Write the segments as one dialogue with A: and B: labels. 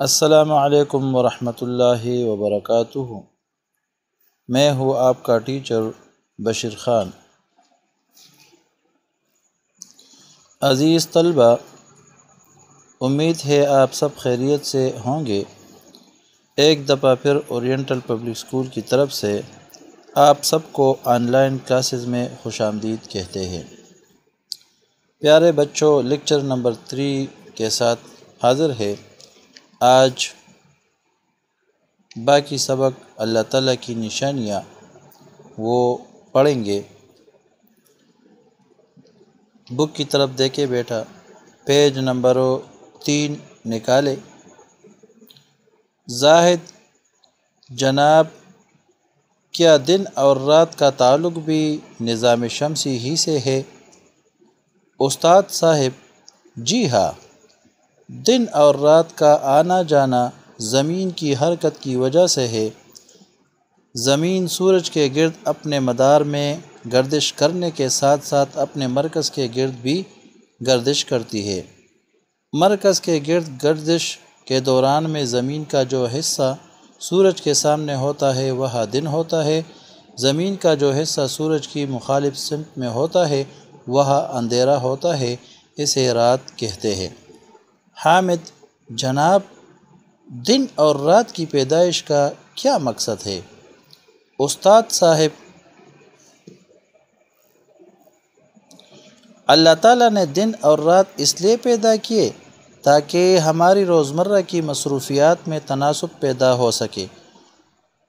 A: अस्सलाम वालेकुम वरहमतुल्लाहि वबरकातुहु मैं हूँ आपका टीचर बशीर ख़ान अज़ीज़ तलबा, उम्मीद है आप सब खैरियत से होंगे। एक दफ़ा फिर ओरिएंटल पब्लिक स्कूल की तरफ़ से आप सबको ऑनलाइन क्लासेस में खुश आमदीद कहते हैं। प्यारे बच्चों, लेक्चर नंबर थ्री के साथ हाज़िर है। आज बाकी सबक अल्लाह ताला की निशानियाँ वो पढ़ेंगे। बुक की तरफ़ देखे बेटा पेज नंबर तीन निकाले। जाहिद, जनाब, क्या दिन और रात का ताल्लुक भी निज़ाम शमसी ही से है? उस्ताद साहब, जी हाँ दिन और रात का आना जाना ज़मीन की हरकत की वजह से है। ज़मीन सूरज के गिर्द अपने मदार में गर्दिश करने के साथ साथ अपने मरकज़ के गिर्द भी गर्दिश करती है। मरकज़ के गिर्द गर्दिश के दौरान में ज़मीन का जो हिस्सा सूरज के सामने होता है, वह दिन होता है। ज़मीन का जो हिस्सा सूरज की मुखालिफ सिमत में होता है, वह अंधेरा होता है, इसे रात कहते हैं। हामिद, जनाब, दिन और रात की पैदाइश का क्या मकसद है? उस्ताद साहिब अल्लाह ताला ने दिन और रात इसलिए पैदा किए ताकि हमारी रोज़मर्रा की मसरूफियात में तनासब पैदा हो सके।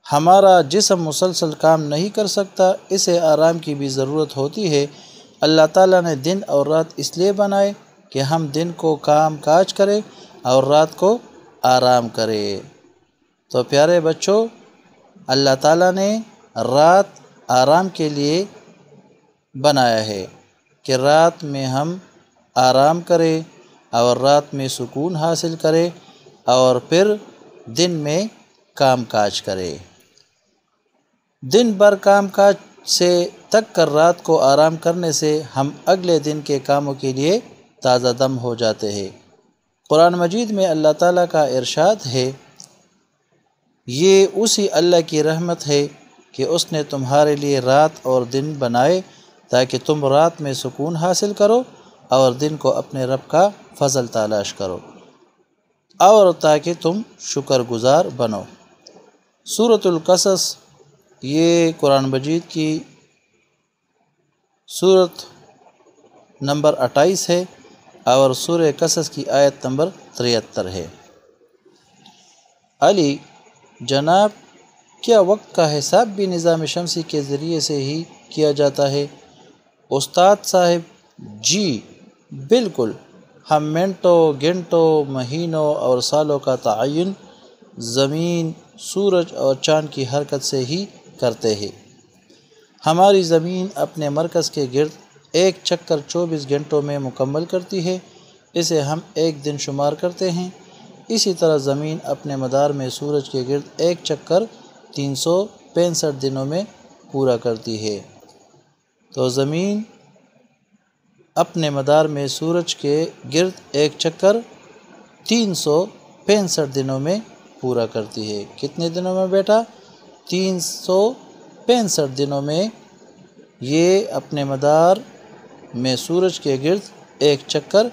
A: हमारा जिसम मुसलसल काम नहीं कर सकता, इसे आराम की भी ज़रूरत होती है। अल्लाह ताला ने दिन और रात इसलिए बनाए कि हम दिन को काम काज करें और रात को आराम करें। तो प्यारे बच्चों, अल्लाह ताला ने रात आराम के लिए बनाया है। कि रात में हम आराम करें और रात में सुकून हासिल करें और फिर दिन में काम काज करें। दिन भर काम काज से तक कर रात को आराम करने से हम अगले दिन के कामों के लिए ताज़ा दम हो जाते हैं। कुरान मजीद में अल्लाह ताला का इरशाद है, ये उसी अल्लाह की रहमत है कि उसने तुम्हारे लिए रात और दिन बनाए ताकि तुम रात में सुकून हासिल करो और दिन को अपने रब का फजल तलाश करो। और ताकि तुम शुक्रगुजार बनो। सूरतुल कसस, ये कुरान मजीद की सूरत नंबर अट्ठाईस है और सूर कसस की आयत नंबर तिहत्तर है। अली, जनाब, क्या वक्त का हिसाब भी निज़ाम शमसी के ज़रिए से ही किया जाता है? उस्ताद साहिब, जी, बिल्कुल। हम मिनटों, घंटों, महीनों और सालों का तयन ज़मीन, सूरज और चाँद की हरकत से ही करते हैं। हमारी ज़मीन अपने मरकज़ के गिर्द एक चक्कर 24 घंटों में मुकम्मल करती है। इसे हम एक दिन शुमार करते हैं। इसी तरह ज़मीन अपने मदार में सूरज के गिर्द एक चक्कर तीन सौ पैंसठ दिनों में पूरा करती है। तो ज़मीन अपने मदार में सूरज के गिर्द एक चक्कर तीन सौ पैंसठ दिनों में पूरा करती है। कितने दिनों में बेटा? तीन सौ पैंसठ दिनों में ये अपने मदार में सूरज के गिर्द एक चक्कर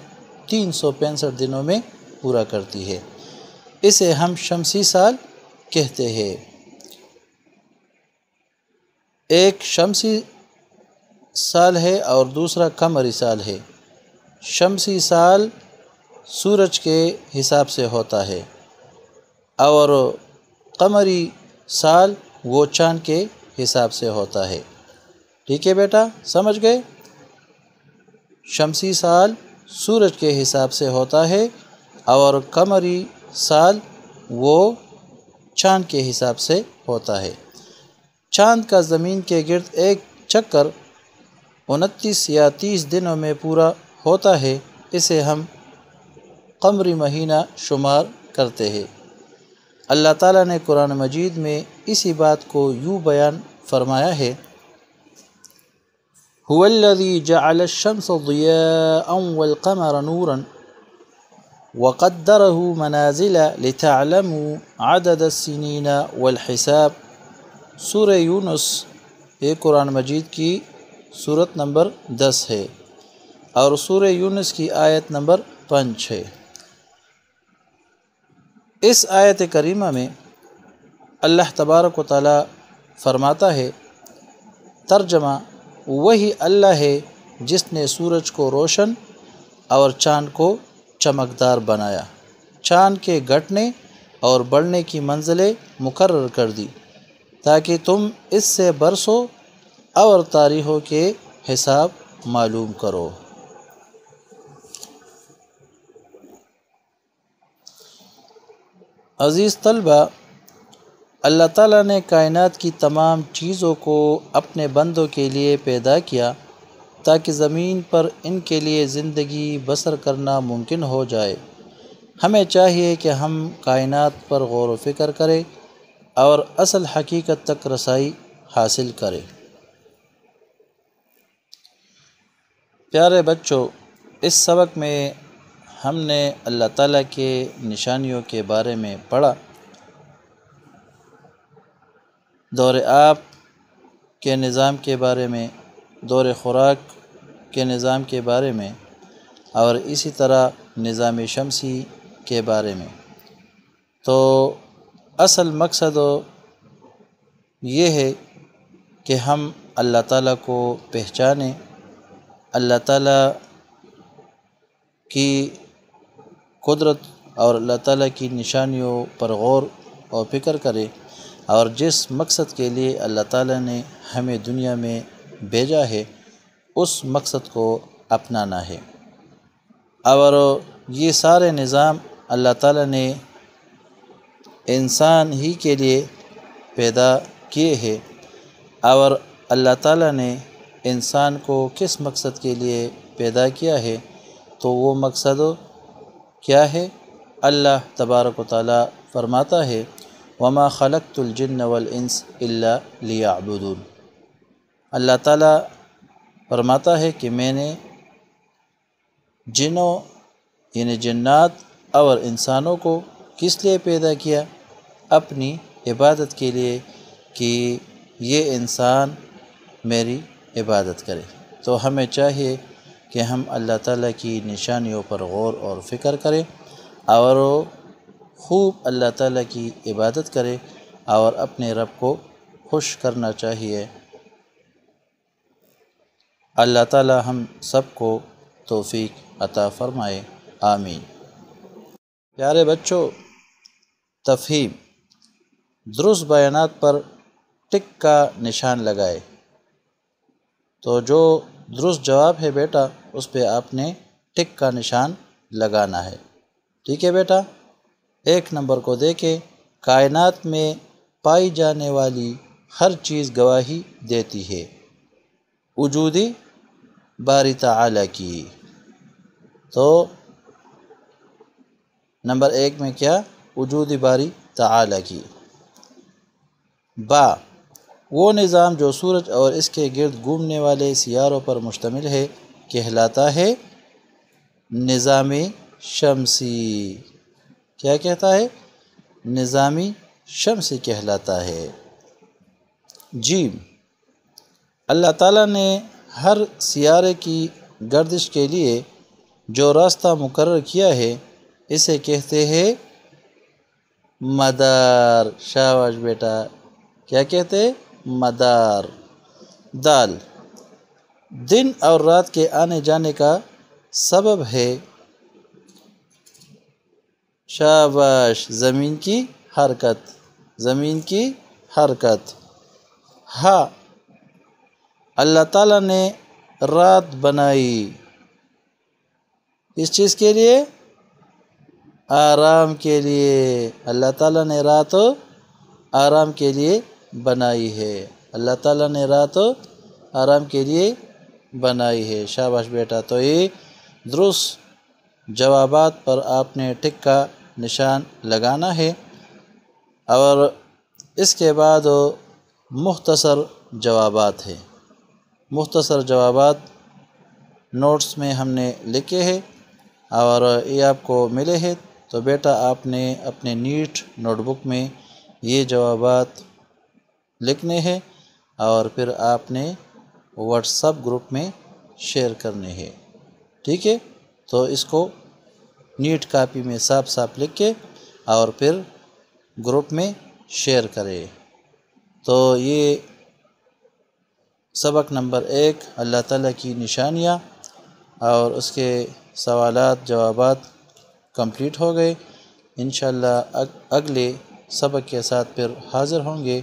A: तीन सौ पैंसठ दिनों में पूरा करती है। इसे हम शमसी साल कहते हैं। एक शमसी साल है और दूसरा कमरी साल है। शमसी साल सूरज के हिसाब से होता है। और कमरी साल वो चाँद के हिसाब से होता है। ठीक है बेटा, समझ गए? शमसी साल सूरज के हिसाब से होता है और कमरी साल वो चाँद के हिसाब से होता है। चाँद का ज़मीन के गिर्द एक चक्कर उनतीस या तीस दिनों में पूरा होता है, इसे हम कमरी महीना शुमार करते हैं। अल्लाह ताला ने कुरान मजीद में इसी बात को यूँ बयान फरमाया है, हुवल्लज़ी जअल अश-शम्स वल क़मर नूरन वक़द्दरहु मनाज़िल लितअलमू अदद अस्सिनीन वल हिसाब। सूर यूनुस, ये कुरान मजीद की सूरत नंबर दस है और सूर यूनुस की आयत नंबर पंच है। इस आयत करीमा में अल्लाह तबारक ताली फरमाता है, तर्जमा वही अल्लाह है जिसने सूरज को रोशन और चाँद को चमकदार बनाया, चाँद के घटने और बढ़ने की मंजिलें मुकर्र कर दी, ताकि तुम इससे बरसों और तारीखों के हिसाब मालूम करो। अज़ीज़ तलबा, अल्लाह ताला ने कायनात की तमाम चीज़ों को अपने बंदों के लिए पैदा किया, ताकि ज़मीन पर इनके लिए ज़िंदगी बसर करना मुमकिन हो जाए। हमें चाहिए कि हम कायनात पर गौर व फ़िक्र करें और असल हकीकत तक रसाई हासिल करें। प्यारे बच्चों, इस सबक में हमने अल्लाह ताला के निशानियों के बारे में पढ़ा। दौर आप के निज़ाम के बारे में, दौर ख़ुराक के निज़ाम के बारे में और इसी तरह निज़ाम शमसी के बारे में। तो असल मकसद ये है कि हम अल्लाह ताला को पहचानें अल्लाह ताला की कुदरत और अल्लाह ताला की निशानियों पर गौर और फ़िक्र करें और जिस मकसद के लिए अल्लाह ताला ने हमें दुनिया में भेजा है, उस मकसद को अपनाना है। और ये सारे निज़ाम अल्लाह ताला ने इंसान ही के लिए पैदा किए हैं। और अल्लाह ताला ने इंसान को किस मकसद के लिए पैदा किया है तो वो मकसद क्या है? अल्लाह तबारक ताली फरमाता है, वमा खलक़तुलजन्न वल इंस लियाबुदून. अल्लाह ताला फरमाता है कि मैंने जिनों, यानी जन्नात और इंसानों को किस लिए पैदा किया? अपनी इबादत के लिए कि ये इंसान मेरी इबादत करे। तो हमें चाहिए कि हम अल्लाह ताला की निशानियों पर गौर और फ़िक्र करें और खूब अल्लाह ताला की इबादत करें और अपने रब को खुश करना चाहिए। अल्लाह ताला हम सबको तौफीक अता फ़रमाए। आमीन। प्यारे बच्चों, तफ़हीम, दुरुस्त बयानात पर टिक का निशान लगाए। तो जो दुरुस्त जवाब है बेटा, उस पर आपने टिक का निशान लगाना है। ठीक है बेटा? एक नंबर को देखे, कायनात में पाई जाने वाली हर चीज़ गवाही देती है। वजूदी बारी ताला की। तो नंबर एक में क्या? वजूदी बारी ताला की। बा वो निज़ाम जो सूरज और इसके गिर्द घूमने वाले सियारों पर मुश्तमिल है, कहलाता है निज़ाम शमसी। क्या कहता है? निज़ामी शमसी कहलाता है। जी अल्लाह ताला ने हर सियारे की गर्दिश के लिए जो रास्ता मुकर किया है, इसे कहते हैं मदार। शाबाश बेटा। क्या कहते हैं? मदार। दाल। दिन और रात के आने जाने का सबब है शाबाश। ज़मीन की हरकत। ज़मीन की हरकत। हा, अल्लाह ताला ने रात बनाई। इस चीज़ के लिए? आराम के लिए। अल्लाह ताला ने रात आराम के लिए बनाई है। अल्लाह ताला ने रात आराम के लिए बनाई है। शाबाश बेटा तो ये दुरुस्त जवाबात पर आपने टिक का निशान लगाना है। और इसके बाद मुख्तसर जवाबात है। मुख्तसर जवाबात नोट्स में हमने लिखे हैं और ये आपको मिले हैं। तो बेटा, आपने अपने नीट नोटबुक में ये जवाबात लिखने हैं और फिर आपने व्हाट्सएप ग्रुप में शेयर करने हैं। ठीक है? तो इसको नीट कापी में साफ़ साफ़ लिख के और फिर ग्रुप में शेयर करें। तो ये सबक नंबर एक, अल्लाह ताला की निशानियाँ और उसके सवालात जवाब कंप्लीट हो गए। इन अगले सबक के साथ फिर हाज़िर होंगे।